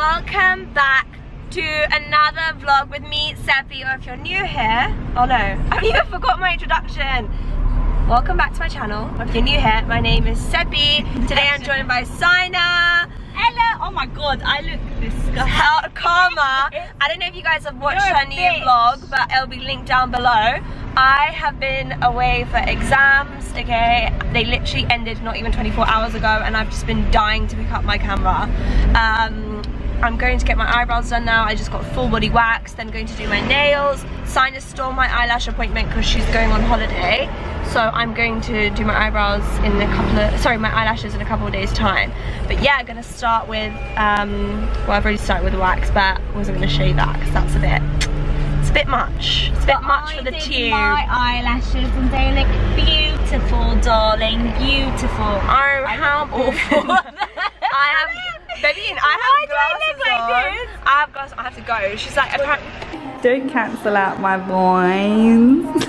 welcome back to another vlog with me, Sepii, or if you're new here, oh no, I even forgot my introduction. Welcome back to my channel, if you're new here, my name is Sepii. Today I'm joined by Sayna. Hello, oh my god, I look disgusting. Karma. I don't know if you guys have watched her new vlog, but it'll be linked down below. I have been away for exams, okay? They literally ended not even 24 hours ago and I've just been dying to pick up my camera. Um, I'm going to get my eyebrows done now. I just got full body wax, then going to do my nails. Sayna stole my eyelash appointment because she's going on holiday. So I'm going to do my eyebrows in a couple of, sorry, my eyelashes in a couple of days time. But yeah, I'm gonna start with, um, well I've already started with the wax, but I wasn't gonna show you that because that's a bit, it's a bit much. It's a bit But much I for the did tube. my eyelashes and they look beautiful, darling, beautiful. Oh, how awful. I have, Vivian, I have I on. this? I have to go. She's like, apparently, Don't cancel out my boys.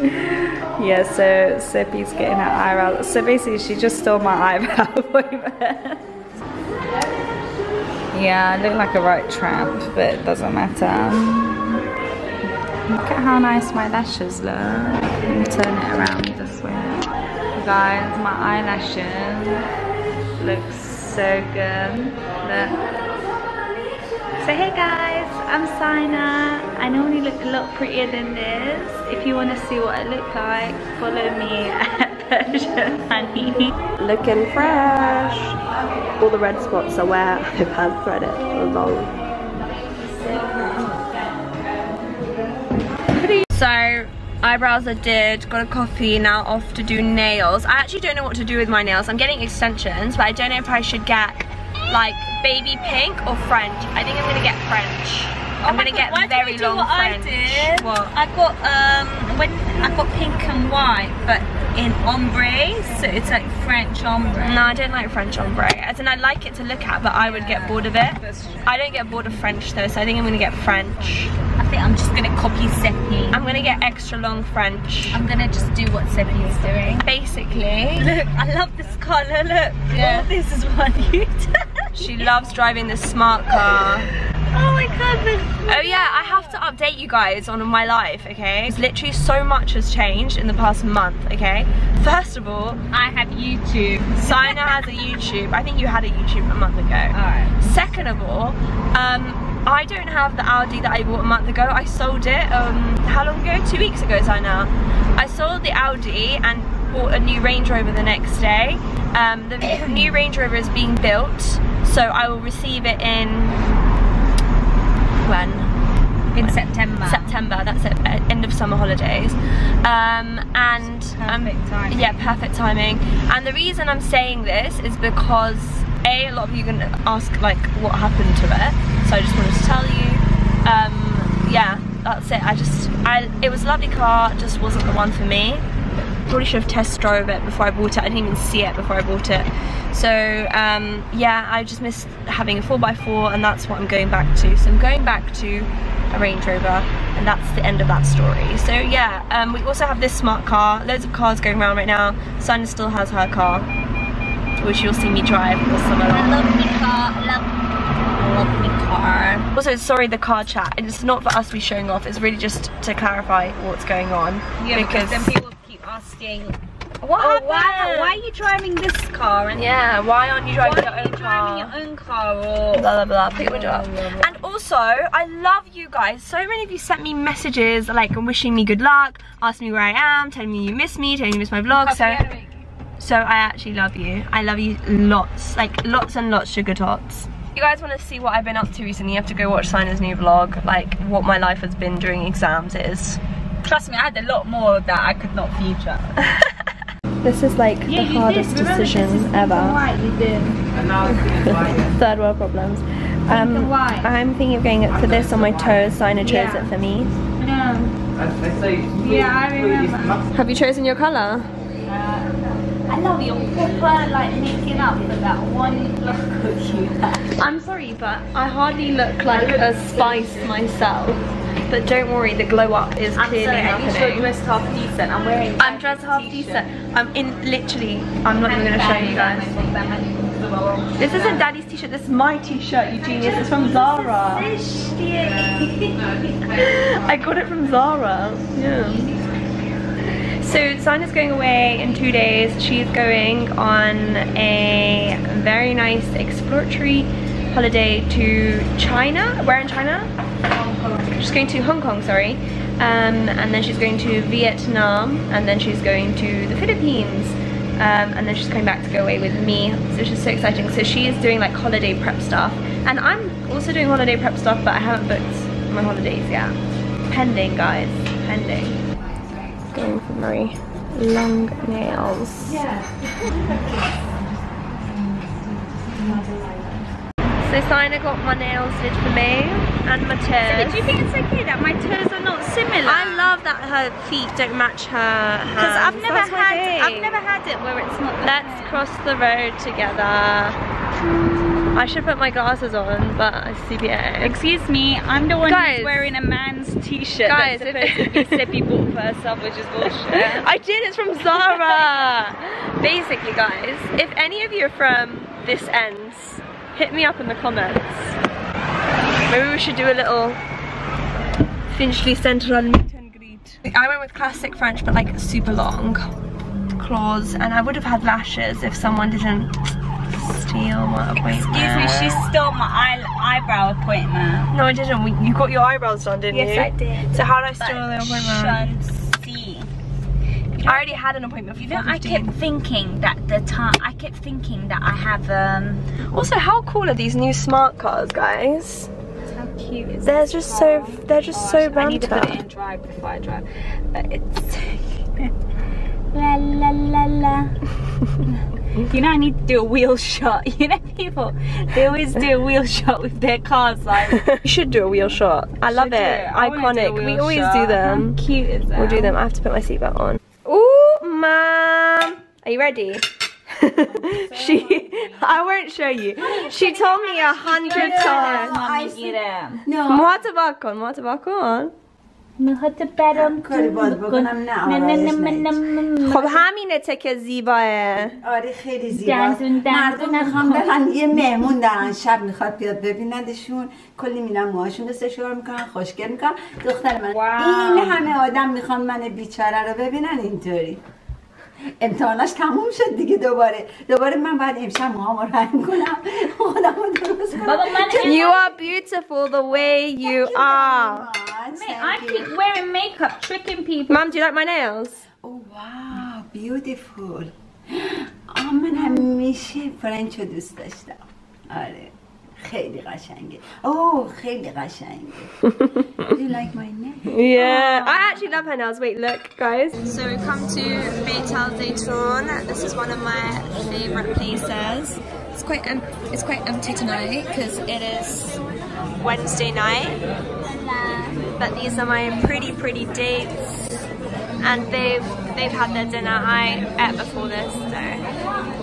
yeah, so Sepii's getting her eyebrows. So basically, she just stole my eyebrow appointment. yeah, I look like a right tramp, but it doesn't matter. Look at how nice my lashes look. Let me turn it around this way. Guys, my eyelashes look so good. Look. So hey guys, I'm Sayna. I normally look a lot prettier than this. If you want to see what I look like, follow me at Persian Honey. looking fresh. All the red spots are where I've had thread it for long. So eyebrows are did, got a coffee, now off to do nails. I actually don't know what to do with my nails. I'm getting extensions, but I don't know if I should get like baby pink or French. I think I'm gonna get French. I'm Oh gonna God, get very do long what French. I did? What? I got um when I got pink and white, but in ombre, so it's like French ombre. No, I don't like French ombre. As in, I like it to look at, but I would get bored of it. I don't get bored of French though, so I think I'm gonna get French. I think I'm just gonna copy Sepii. I'm gonna get extra long French. I'm gonna just do what Sepii is doing. Basically, Look, I love this colour, look. Yeah. All this is what you she loves driving the smart car. Oh my god, this Oh yeah, I have to update you guys on my life, okay? It's literally so much has changed in the past month, okay? First of all, I have YouTube. Sayna has a YouTube. I think you had a YouTube a month ago. Alright. Second of all, um, I don't have the Audi that I bought a month ago. I sold it, um, how long ago? Two weeks ago, Sayna. I sold the Audi and bought a new Range Rover the next day. Um, the new Range Rover is being built, so I will receive it in, when? In September. September, that's it, uh, end of summer holidays. Um, and Perfect timing. yeah, perfect timing. And the reason I'm saying this is because A, a lot of you are gonna ask like what happened to it. So I just wanted to tell you. Um, yeah, that's it. I just, I, it was a lovely car, just wasn't the one for me. Probably should have test drove it before I bought it. I didn't even see it before I bought it. So um, yeah, I just missed having a 4x4 and that's what I'm going back to. So I'm going back to a Range Rover and that's the end of that story. So yeah, um, we also have this smart car. Loads of cars going around right now. Sayna still has her car, which you'll see me drive all summer I long. love me car, love, love me car. Also, sorry the car chat. It's not for us to be showing off. It's really just to clarify what's going on. Yeah, because, then people keep asking, what oh, why, why are you driving this car? And Yeah, why aren't you driving your are own you driving your own car? Or blah blah blah do Blah, blah, blah. and also I love you guys. So many of you sent me messages like wishing me good luck asking me where I am telling me you miss me telling me you miss my vlog. So so I actually love you. I love you lots like lots and lots sugar tots. You guys want to see what I've been up to recently? You have to go watch Sayna's new vlog like what my life has been during exams is Trust me, I had a lot more that I could not feature. this is like the hardest decision ever you did? third world problems um. I'm thinking of going for this on my toes so Sayna chose Yeah. it for me No. Yeah, I remember. have you chosen your colour? I love your proper like making up for that one look of you. I'm sorry, but I hardly look like a spice myself. But don't worry, the glow up is I'm clearly sorry, least you're dressed half decent. I'm wearing. I'm dressed half decent. I'm in literally. I'm not even gonna show you guys. This isn't daddy's t-shirt, this is my t-shirt, you genius. It's from Zara. I got it from Zara. Yeah. So Sayna's going away in two days. She's going on a very nice exploratory holiday to China. Where in China? She's going to Hong Kong, sorry. Um, and then she's going to Vietnam, and then she's going to the Philippines. Um, and then she's coming back to go away with me, which is so exciting. So she is doing like holiday prep stuff, and I'm also doing holiday prep stuff, but I haven't booked my holidays yet. Pending, guys, pending. Going for very long nails. So Sayna got my nails did for me and my toes. Do you think it's okay that my toes are not similar? I love that her feet don't match her hands. because I've never That's had. I've never had it where it's not. Let's cross the road together. I should put my glasses on, but I see CBA. Excuse me, I'm the one Guys. who's wearing a man's t-shirt. Guys, that's supposed to be Sepii bought for herself, which is bullshit. I did, it's from Zara. Basically, guys, if any of you are from this end, hit me up in the comments. Maybe we should do a little Finchley Central meet and greet. I went with classic French, but like super long claws, and I would have had lashes if someone didn't steal my appointment. Excuse me, she stole my eye, eyebrow appointment. No, I didn't. You got your eyebrows done, didn't Yes, you? Yes I did. So how did I But steal the appointment? I already had an appointment for You know, I kept thinking that the time. I kept thinking that I have um. Also, how cool are these new smart cars, guys? How cute is They're just so they're just so I need to put it banter. in drive before I drive, but it's la la la la. you know, I need to do a wheel shot. You know, people they always do a wheel shot with their cars. Like, We should do a wheel shot. I love do it. I wanna do a Iconic. We always shot. do them. How cute is that? We'll do them. I have to put my seatbelt on. Mom. Are you ready? she, I won't show you. She told me a hundred times. برام کاری باز بکنم نه نه نه نه آرایش نه نهید. نه خب همینه که زیباه آره خیلی دندون مردم می‌خوام. برن یه مهمون دارن شب می‌خواد بیاد ببیندشون کلی میرن موهاشون رو سشوار می‌کنن خوشگل می‌کنن دختر من. این همه آدم می‌خوان من بیچاره رو ببینن اینطوری امتحاناش تموم شد دیگه دوباره دوباره من باید امشب موهامو رنگ کنم خودم رو درست کنم بابا من You are beautiful the way you are. I keep wearing makeup tricking people Mum, do you like my nails? Oh wow, beautiful. آه من همیشه فرنچ رو دوست داشتم. آره. خیلی قشنگه. اوه خیلی قشنگه. Do you like my nails? Yeah, oh. I actually love her nails. Wait, look, guys. So we come to Beital Zaytun. This is one of my favorite places. It's quite em- it's quite empty tonight because it is Wednesday night. But these are my pretty pretty dates, and they've they've had their dinner. I ate before this, so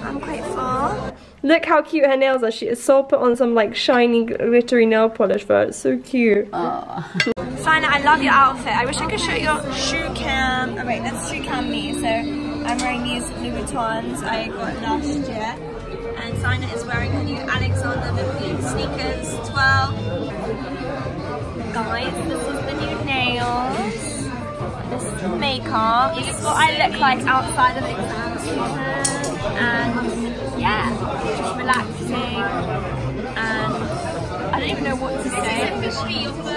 I'm quite full. Look how cute her nails are. She is so put on some like shiny glittery nail polish, but it's so cute. Oh. Sayna, I love your outfit. I wish I could show your shoe cam. Oh wait, that's shoe cam me. So I'm wearing these Louis Vuittons I got last year. And Sayna is wearing her new Alexander McQueen sneakers as well. Guys, this is the new nails. This is the makeup. This is what I look like outside of exam season. And yeah, just relaxing. And I don't even know what to say.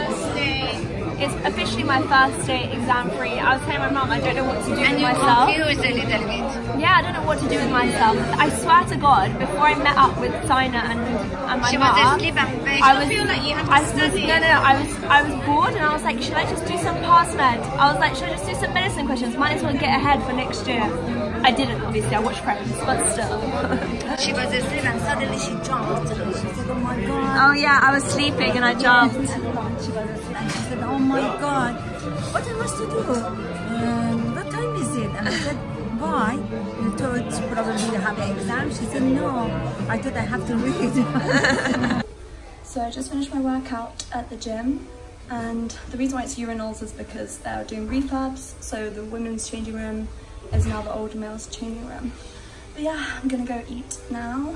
It's officially my first day exam free. I was telling my mum I don't know what to do with myself. confused a little bit. Yeah, I don't know what to do with myself. I swear to God, before I met up with Sayna and, and my She mum, was asleep and very- I was, feel like you have to I was, study. No, no, no, I was, I was bored and I was like, should I just do some past med? I was like, should I just do some medicine questions? Might as well get ahead for next year. I didn't, obviously. I watched Friends, but still. She was asleep and suddenly she jumped. She said, oh my god. oh yeah, I was sleeping and I jumped. She was asleep and she said, oh my god. What am I supposed to do? Um, what time is it? And I said, why? You thought probably you have an exam? She said, no. I thought I have to read. So I just finished my workout at the gym and the reason why it's urinals is because they're doing refurbs so the women's changing room is now the older male's changing room. But yeah, I'm gonna go eat now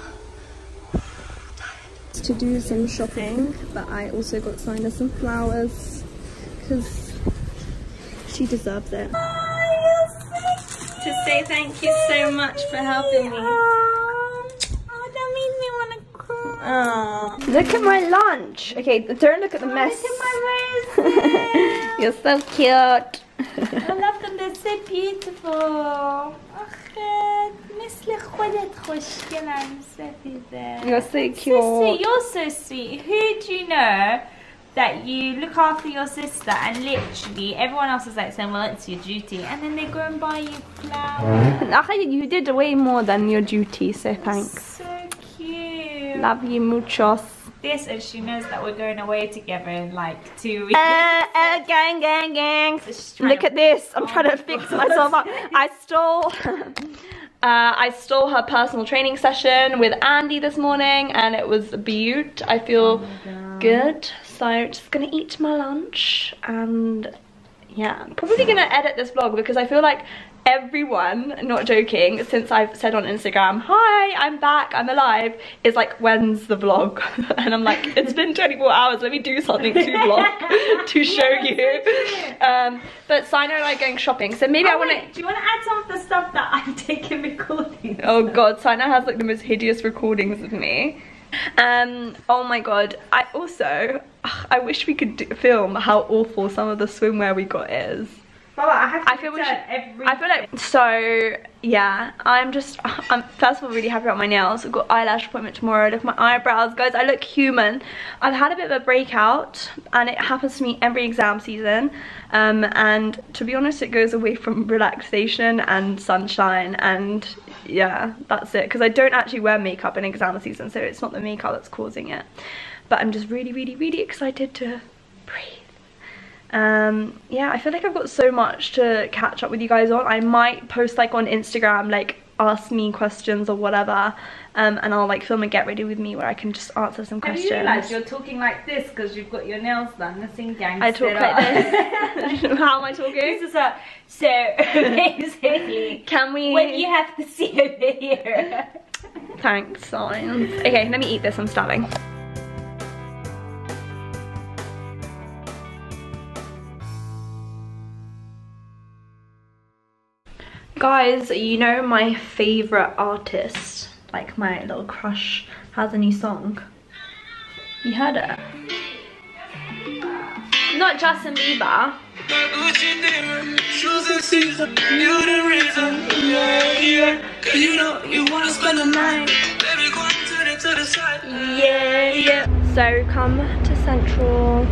to do some shopping, but I also got Sayna some flowers because she deserves it. To say thank you so much for helping me. Oh, that me want to cry. Look at my lunch. Okay, turn look at the oh, mess. Look at my You're so cute. I love them. They're so beautiful. Oh, good. مثل خودت خوشگلم سفیده. You're so So sweet, cute. you're so sweet. Who do you know that you look after your sister and literally everyone else is like saying, well, it's your duty, and then they go and buy you flowers. I think you did way more than your duty, so thanks. So cute. Love you muchos. This, and she knows that we're going away together in like two weeks. Uh, uh, gang, gang, gang. So she's trying Look to- at this. I'm trying to fix myself up. I stole. Uh, I stole her personal training session with Andy this morning and it was a beaut. I feel good. So just gonna eat my lunch and yeah, I'm probably gonna edit this vlog because I feel like everyone, not joking, since I've said on Instagram, hi, I'm back, I'm alive, is like, when's the vlog? and I'm like, it's been 24 hours, let me do something to vlog to show you. Um, but Sayna and I are going shopping, so maybe I Oh, wanna, wait, do you want to add some of the stuff that I've taken recording? Oh god, Sayna has like the most hideous recordings of me. Um, oh my god. I also, I wish we could do, film how awful some of the swimwear we got is. Baba, I have to I feel we should, every I feel like, so, yeah, I'm just, I'm first of all really happy about my nails. I've got eyelash appointment tomorrow, look at my eyebrows. Guys, I look human. I've had a bit of a breakout and it happens to me every exam season. Um, and to be honest, it goes away from relaxation and sunshine and yeah, that's it. Because I don't actually wear makeup in exam season, so it's not the makeup that's causing it. But I'm just really, really, really excited to breathe um yeah i feel like i've got so much to catch up with you guys on. I might post like on instagram like ask me questions or whatever um and i'll like film a get ready with me where i can just answer some Have questions you realised you're talking like this because you've got your nails done? The sing gang. i talk like this. how am i talking? This is a so basically can we when you have to see over here. thanks signs okay let me eat this. I'm starving Guys, you know my favorite artist, like my little crush, has a new song. You heard it? Not Justin Bieber. Yeah, yeah. So come to Central.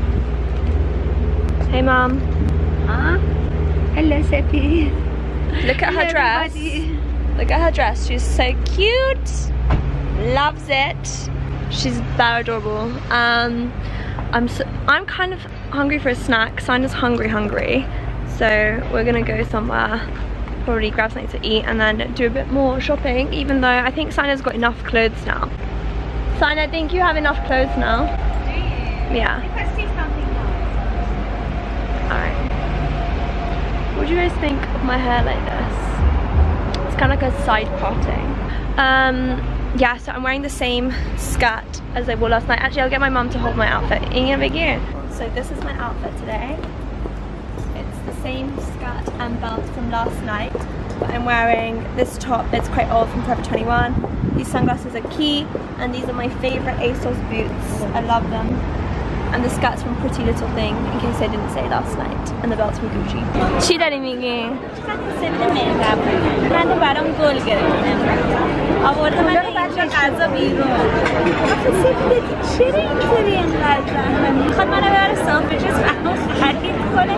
Hey, mum. Huh? Hello, Sepii. Look at her dress. Look at her dress. She's so cute. Loves it. She's very adorable. Um, I'm so, I'm kind of hungry for a snack. Sayna's hungry, hungry. So we're gonna go somewhere, probably grab something to eat, and then do a bit more shopping. Even though I think Sayna's got enough clothes now. Sayna, I think you have enough clothes now. Do you? Yeah. I see something Alright. What do you guys think my hair like this? It's kind of like a side parting. Um, yeah, so I'm wearing the same skirt as I wore last night. Actually, I'll get my mum to hold my outfit. Ingen begin. So this is my outfit today. It's the same skirt and belt from last night. I'm wearing this top, it's quite old from Forever 21. These sunglasses are key, and these are my favorite ASOS boots. I love them And the skirt's from Pretty Little Thing, in case I didn't say last night. And the belt's from Gucci. چی داری میگی؟ سفید مهرب من برام گل گرفتم آورده من اینجا غذا بیرون آخه سفید چرا اینطوری اینقدر زحمت میخواد منو ببره سافجز برام خرید کنه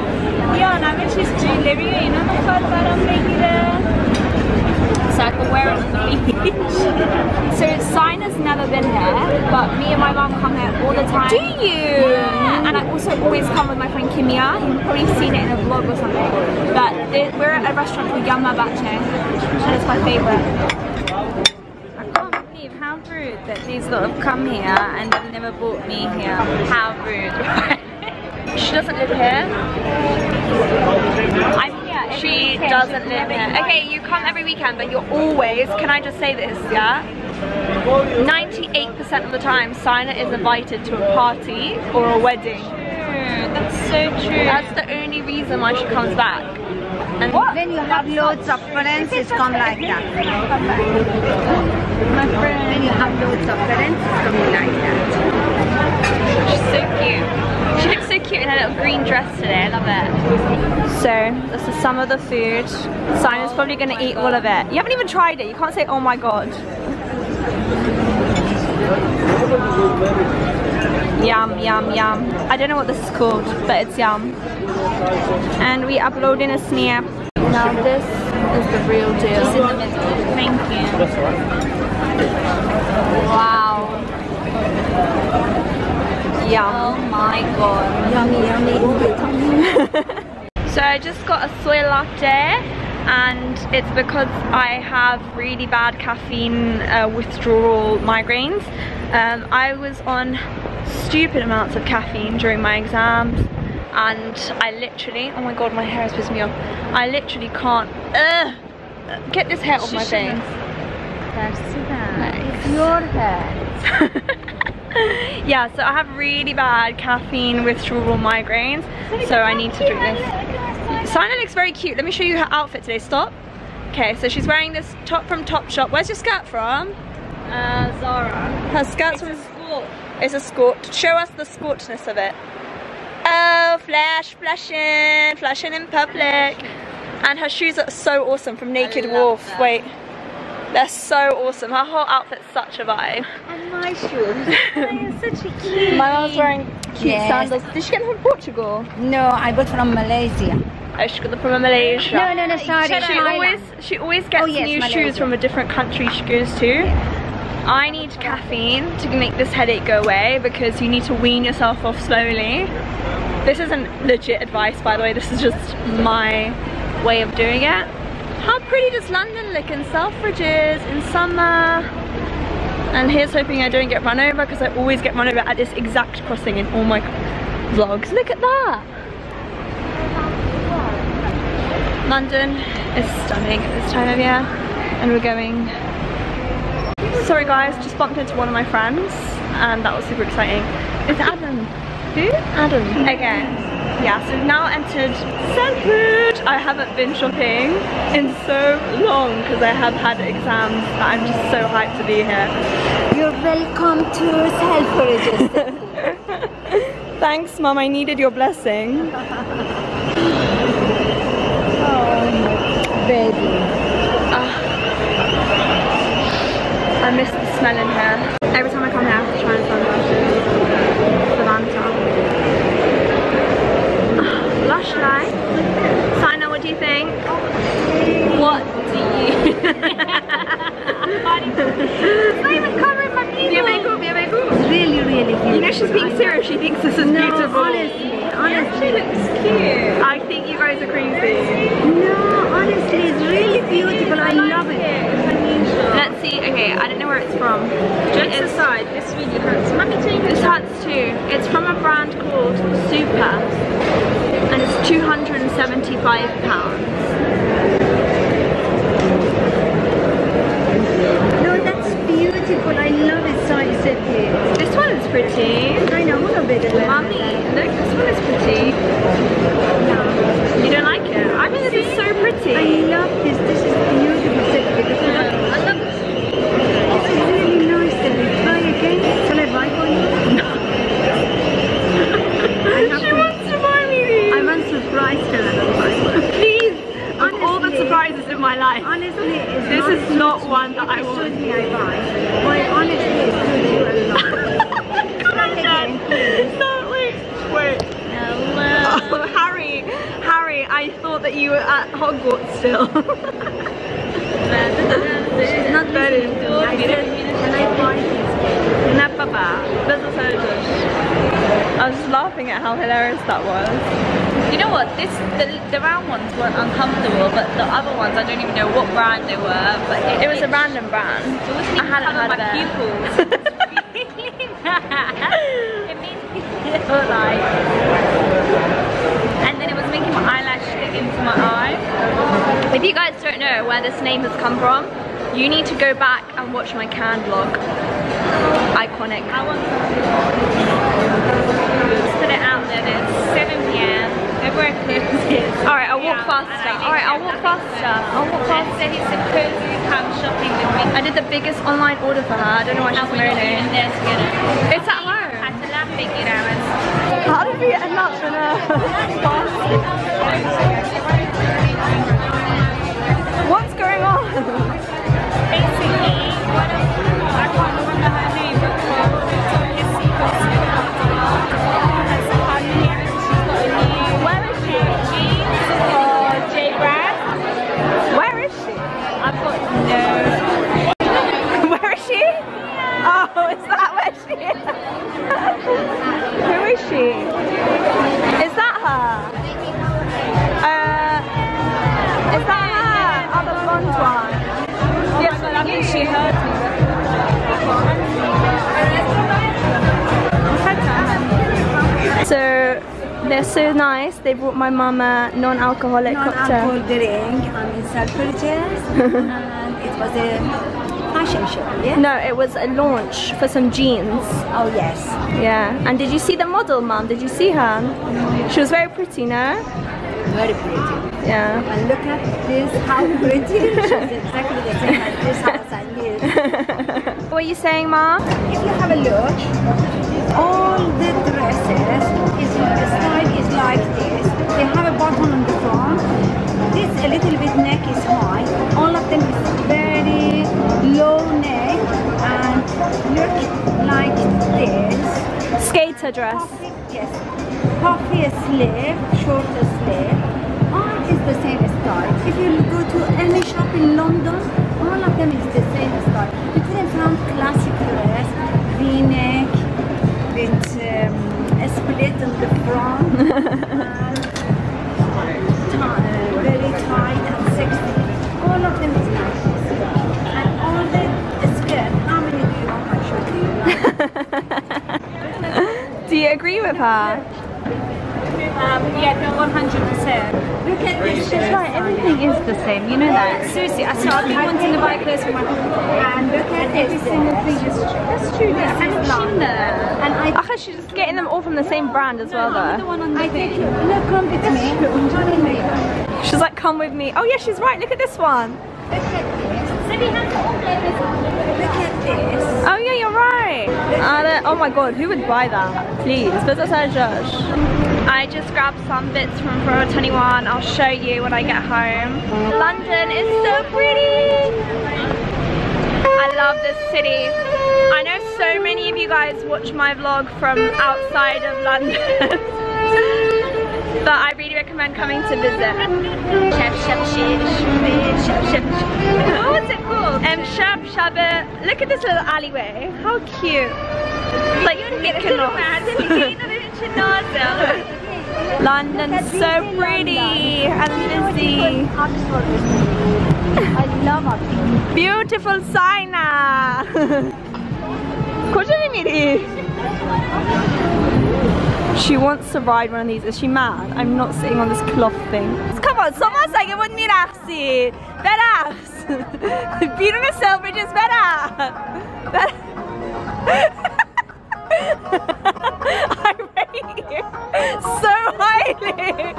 یا همه چیز جیلری و اینا میخواد برام بگیره so I can wear it on the beach. So Sayna's never been here, but me and my mum come here all the time. Do you? Yeah, and I also always come with my friend Kimia. You've probably seen it in a vlog or something. But we're at a restaurant called Yamma Bache, and it's my favourite. I can't believe how rude that these lot have come here and have never brought me here. How rude. She doesn't live here. I'm She doesn't live here. Okay, you come every weekend, but you're always, can I just say this, yeah? 98% of the time, Sayna is invited to a party or a wedding. That's so true. That's the only reason why she comes back. And When you have loads of friends, it's come like that. my friend. When you have loads of friends, it's coming like that. She's so cute. She looks so cute in her little green dress today. I love it. So this is some of the food. Simon's oh probably gonna eat all of it. You haven't even tried it. You can't say, oh my god. Yum, yum, yum. I don't know what this is called, but it's yum. And we uploading a snap. Now this is the real deal. Thank you. Wow. Yum. Oh my god. Yummy, yummy. So I just got a soy latte and it's because I have really bad caffeine uh, withdrawal migraines. Um, I was on stupid amounts of caffeine during my exams and I literally, oh my god my hair is pissing me off. I literally can't, ugh, get this hair off my face. It's your hair. yeah, so I have really bad caffeine withdrawal migraines, so I need to drink this. Sayna looks very cute. Let me show you her outfit today. Stop. Okay, so she's wearing this top from Topshop. Where's your skirt from? Uh, Zara. Her skirt's from Skort. It's a skort. Show us the scorchness of it. Oh, flash, flashing, flashing in public. And her shoes are so awesome from Naked Wolfe. Wait. They're so awesome. Her whole outfit's such a vibe. and my shoes. You're such a cute. My mom's wearing cute Yes. sandals. Did she get them from Portugal? No, I got them from Malaysia. Oh, she got them from Malaysia. No, no, no, sorry. She Thailand. always, she always gets Oh, yes, new Malaysia. shoes from a different country she goes to. I need caffeine to make this headache go away because you need to wean yourself off slowly. This isn't legit advice, by the way. This is just my way of doing it. How pretty does London look in Selfridges in summer? And here's hoping I don't get run over because I always get run over at this exact crossing in all my vlogs. Look at that! London is stunning at this time of year and we're going sorry guys just bumped into one of my friends and that was super exciting it's Adam who? Adam again yeah so we've now entered Selfridge I haven't been shopping in so long because I have had exams that I'm just so hyped to be here You're welcome to Selfridges. thanks mum I needed your blessing oh, Baby. Ah. I miss the smell in here. Every time I come here, I have to try and find Savanta. Lush light. Sayna, what do you think? What do you? Not even covering my pupils. Bien beku, bien beku. Really, really beautiful. You know she's being serious. She thinks this is No, beautiful. honestly, honestly. looks cute. I think you guys are crazy. No, honestly, it's really beautiful. I love it. Let's see. Okay, I don't know where it's from. Jokes It's- aside, this really hurts. Mummy, take This hurts too. It's from a brand called Super, and it's 275 pounds. No, that's beautiful. I love it. So it's so cute. This one is pretty. I know, what a bit of Mummy, look, this one is pretty. You don't like it? I think this is so I pretty. love this. This is beautiful. So beautiful. I love it. This is really nice. Can we try again? Shall I buy for you? No. I have She to. wants to buy me these. I want surprise her. Please, of all the Honestly. surprises in my life, Honestly, it's this is not one that I want. should be. But honestly, it suits you a lot. Try again, please. No, wait, wait. Oh, Harry, Harry, I thought that you were at Hogwarts still. She's not listening to me. I said, can I buy this? Na papa, ist halt I was just laughing at how hilarious that was. You know what? This the, the round ones weren't uncomfortable, but the other ones I don't even know what brand they were. But it, It was a random brand. It wasn't I hadn't heard my of it. pupils. really. It made me feel like. And then it was making my eyelash stick into my eye. If you guys don't know where this name has come from, you need to go back and watch my can vlog iconic. I want Just put it out there. that It's 7 p.m. Everywhere closes. All right, I'll walk Yeah, faster. I All right, I'll walk faster. I'll walk faster. said he's supposed to come shopping with me. I did the biggest online order for her. I don't know why she's And we're not moaning. even there together. It's at home. Had to laugh at you know. How did we end up in a What's going on? they're so nice. They brought my mum a non-alcoholic cocktail. Non-alcohol drink. I'm in Selfridges. and it was a fashion show, yeah? No, it was a launch for some jeans. Oh, yes. Yeah. And did you see the model, mum? Did you see her? She was very pretty, no? Very pretty. Yeah. And look at this, how pretty. She's exactly the same as this house I live. what were you saying, mum? If you have a look, all the dresses, is, the style is like this. They have a button on the front. This a little bit neck is high. All of them is very low neck and look like this. Skater dress. Puffy, yes. Puffy sleeve, shorter sleeve. All is the same style. If you go to any shop in London, all of them is the same style. You couldn't find classic dress, V-neck, with um, a split on the front, uh, very tight and sexy. All of them is like. And all the skirt, how many do you want? I show you. Do you agree with her? Um, yeah, no, 100%. Look at this She's shirt. right, everything is the same, you know that. Seriously, I started wanting to buy clothes for my And look at every single thing is That's true, this And shimmer. And I, Actually, she's just getting them all from the same brand as well, I'm the though. one on the I think, look, come with me. She's like, come with me. Oh, yeah, she's right. Look at this one. Look at this. Look at this. Oh, yeah, you're right. Uh, oh, my God. Who would buy that? Please. Better say Josh. I just grabbed some bits from Forever 21. I'll show you when I get home. London is so pretty. I love this city. I know so many of you guys watch my vlog from outside of London. but I really recommend coming to visit. Shab. It called? Um, shab. Look at this little alleyway. How cute. You can imagine. London's so pretty and busy. I love it. Beautiful Sayna. کجا نمیری؟ She wants to ride one of these. Is she mad? I'm not sitting on this cloth thing. Come on, someone's say it would میرخصید. برقص. بیرون better. better. I'm right here. So highly.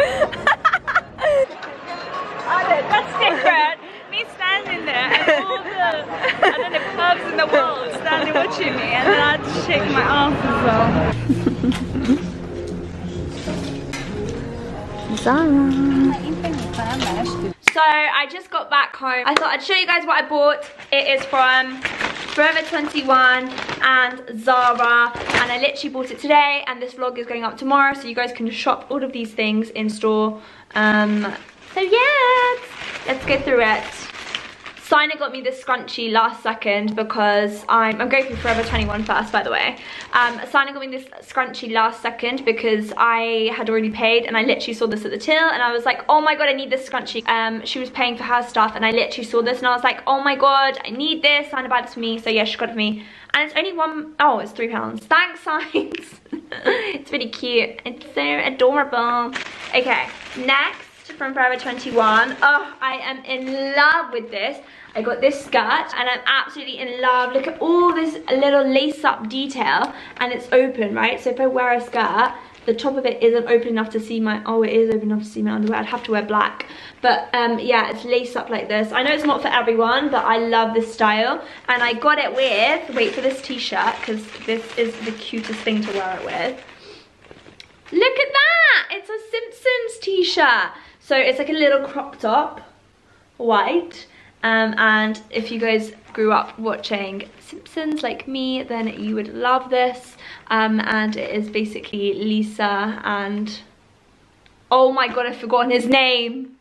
Oh, that's different. Me standing there and all the, I don't know, clubs in the world standing watching me and then I'd shake my arms as well. So I just got back home. I thought I'd show you guys what I bought. It is from Forever 21 and Zara and I literally bought it today and this vlog is going up tomorrow so you guys can shop all of these things in store. Um, so yeah, let's go through it. Sayna got me this scrunchie last second because I'm, I'm going through Forever 21 first by the way. Um, Sayna got me this scrunchie last second because I had already paid and I literally saw this at the till and I was like, oh my god, I need this scrunchie. Um, she was paying for her stuff and I literally saw this and I was like, oh my god, I need this. Sayna buy this for me. So yeah, she got it for me. And it's only one, oh, it's three pounds. Thanks, Signs. it's really cute. It's so adorable. Okay, next from Forever 21. Oh, I am in love with this. I got this skirt and I'm absolutely in love. Look at all this little lace up detail and it's open, right? So if I wear a skirt, the top of it isn't open enough to see my, oh it is open enough to see my underwear. I'd have to wear black. But um, yeah, it's lace up like this. I know it's not for everyone, but I love this style. And I got it with, wait for this t-shirt, because this is the cutest thing to wear it with. Look at that! It's a Simpsons t-shirt. So it's like a little crop top, white. Um, and if you guys grew up watching Simpsons like me, then you would love this. Um, and it is basically Lisa and... Oh my god, I've forgotten his name.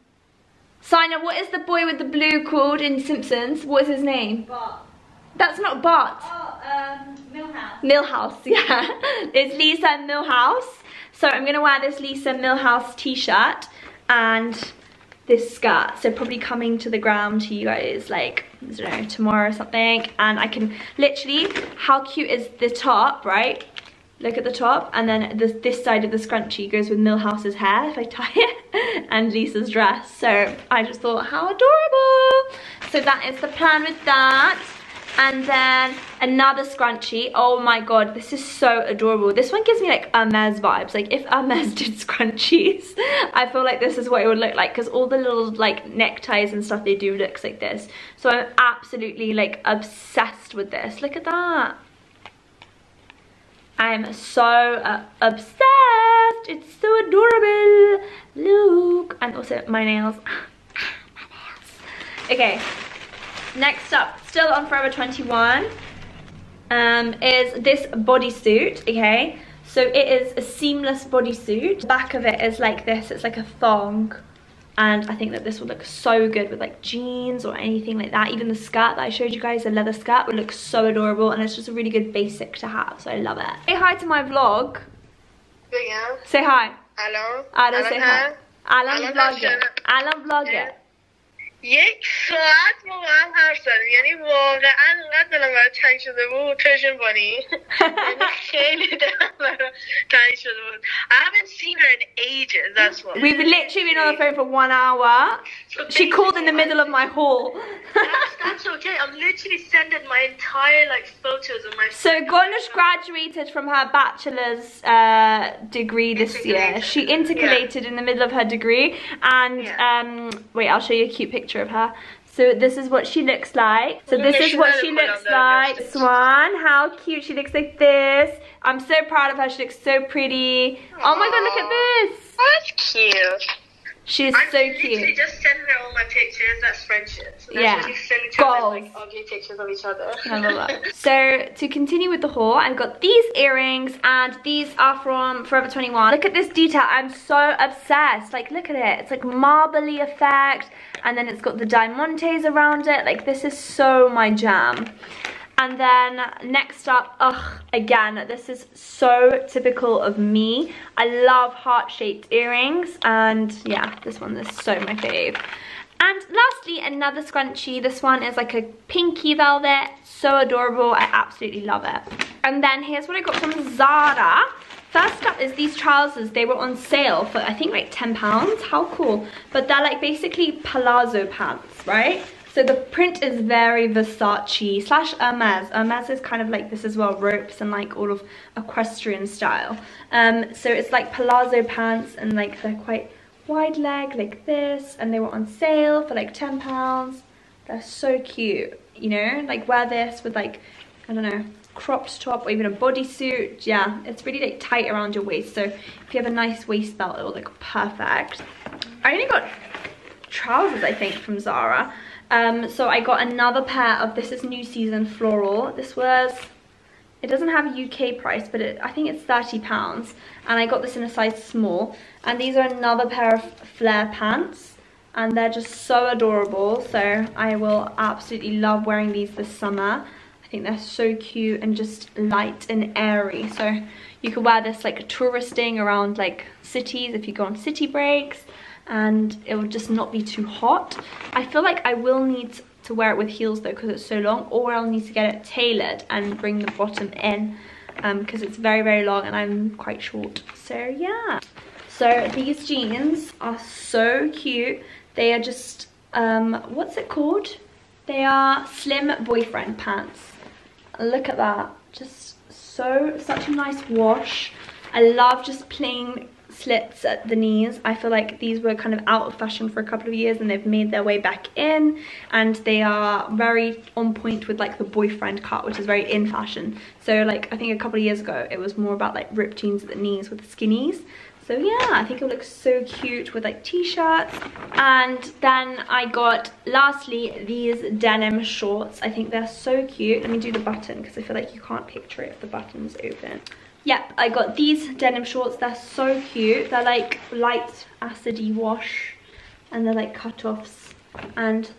Signer, what is the boy with the blue called in Simpsons? What is his name? Bart. That's not Bart. Oh, um, Milhouse. Milhouse, yeah. it's Lisa Milhouse. So I'm gonna wear this Lisa Milhouse t-shirt and this skirt. So probably coming to the ground to you guys like, I don't know, tomorrow or something. And I can literally, how cute is the top, right? Look at the top and then this, this side of the scrunchie goes with Milhouse's hair if I tie it and Lisa's dress. So I just thought how adorable. So that is the plan with that. And then another scrunchie. Oh my god, this is so adorable. This one gives me like Hermes vibes. Like if Hermes did scrunchies, I feel like this is what it would look like because all the little like neckties and stuff they do looks like this. So I'm absolutely like obsessed with this. Look at that. I'm so uh, obsessed. It's so adorable. Look. And also my nails. my nails. Okay. Next up, still on Forever 21 um, is this bodysuit, okay? So it is a seamless bodysuit. The back of it is like this, it's like a thong. And I think that this would look so good with like jeans or anything like that. Even the skirt that I showed you guys, the leather skirt, would look so adorable. And it's just a really good basic to have, so I love it. Say hi to my vlog. Yeah. Say hi. Hello. Alan say hi. Alan, Alan vlogger. Alan vlogger. Yeah. یک ساعت ما با هم حرف زدیم یعنی واقعا انقدر دلم برای تنگ شده بود پرشن بانی یعنی خیلی دلم برای تنگ شده بود I haven't seen her in ages that's what We've literally been on the phone for one hour. so She called in the middle of my hall. that's, that's okay I'm literally sending my entire like photos of my So Gonish graduated from her bachelor's uh, degree this year. She intercalated in the middle of her degree and Yeah. um, wait, I'll show you a cute picture of her. So this is what she looks like. So this is what she looks like. Swan, how cute. She looks like this. I'm so proud of her. She looks so pretty. Oh my god, look at this. That's cute She's I'm so literally cute. just sending her all my pictures that's friendship so that's Yeah. really sending each other like ugly pictures of each other I love that. So to continue with the haul, I've got these earrings and these are from Forever 21. Look at this detail. I'm so obsessed. Like look at it. It's like marbly effect and then it's got the diamantes around it. Like this is so my jam. And then next up, ugh, again, this is so typical of me. I love heart-shaped earrings and yeah, this one is so my fave. And lastly, another scrunchie. This one is like a pinky velvet. So adorable. I absolutely love it. And then here's what I got from Zara. First up is these trousers. They were on sale for I think like 10 pounds. How cool. But they're like basically palazzo pants, right? So the print is very Versace slash Hermes. Hermes is kind of like this as well, ropes and like all of equestrian style. Um, so it's like palazzo pants and like they're quite wide leg like this and they were on sale for like 10 pounds. They're so cute, you know, like wear this with like, I don't know, cropped top or even a bodysuit. Yeah, it's really like tight around your waist. So if you have a nice waist belt, it will look perfect. I only got trousers, I think, from Zara. Um, so I got another pair of, this is New Season Floral. This was, it doesn't have a UK price, but it, I think it's 30 pounds. And I got this in a size small. And these are another pair of flare pants. And they're just so adorable. So I will absolutely love wearing these this summer. I think they're so cute and just light and airy. So you could wear this like touristing around like cities if you go on city breaks and it will just not be too hot. I feel like I will need to wear it with heels though because it's so long or I'll need to get it tailored and bring the bottom in because it's very very long and I'm quite short. So yeah. So these jeans are so cute. They are just, um, what's it called? They are slim boyfriend pants. Look at that. Just so, such a nice wash. I love just plain slits at the knees. I feel like these were kind of out of fashion for a couple of years and they've made their way back in and they are very on point with like the boyfriend cut which is very in fashion. So like I think a couple of years ago it was more about like ripped jeans at the knees with the skinnies. So yeah, I think it looks so cute with like t-shirts. And then I got, lastly, these denim shorts. I think they're so cute. Let me do the button because I feel like you can't picture it if the button's open. Yep, I got these denim shorts. They're so cute. They're like light acidy wash and they're like cut-offs and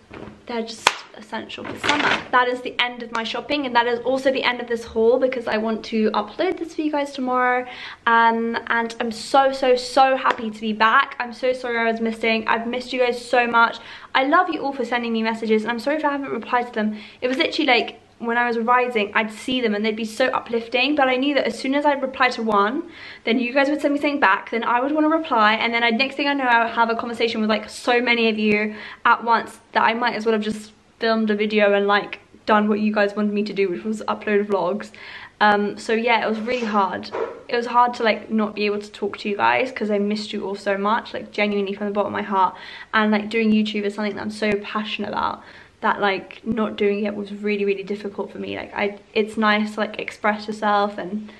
they're just essential for summer. That is the end of my shopping and that is also the end of this haul because I want to upload this for you guys tomorrow um, and I'm so so so happy to be back. I'm so sorry I was missing. I've missed you guys so much. I love you all for sending me messages and I'm sorry if I haven't replied to them. It was literally like when I was rising, I'd see them and they'd be so uplifting. But I knew that as soon as I'd reply to one, then you guys would send me something back. Then I would want to reply. And then I'd, next thing I know, I would have a conversation with like so many of you at once that I might as well have just filmed a video and like done what you guys wanted me to do, which was upload vlogs. Um, so yeah, it was really hard. It was hard to like not be able to talk to you guys because I missed you all so much, like genuinely from the bottom of my heart. And like doing YouTube is something that I'm so passionate about that like not doing it was really really difficult for me. Like I it's nice to like express yourself and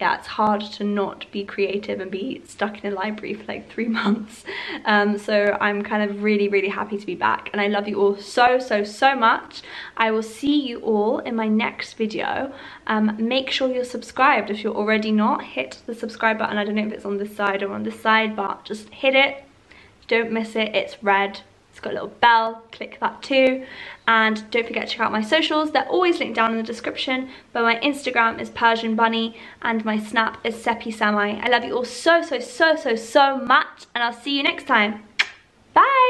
yeah it's hard to not be creative and be stuck in a library for like three months. Um, so I'm kind of really really happy to be back and I love you all so so so much. I will see you all in my next video. Um, make sure you're subscribed. If you're already not hit the subscribe button. I don't know if it's on this side or on this side but just hit it. Don't miss it. It's red it's got a little bell, click that too. And don't forget to check out my socials. They're always linked down in the description. But my Instagram is Persian Bunny and my Snap is Sepii Samaee. I love you all so, so, so, so, so much. And I'll see you next time. Bye!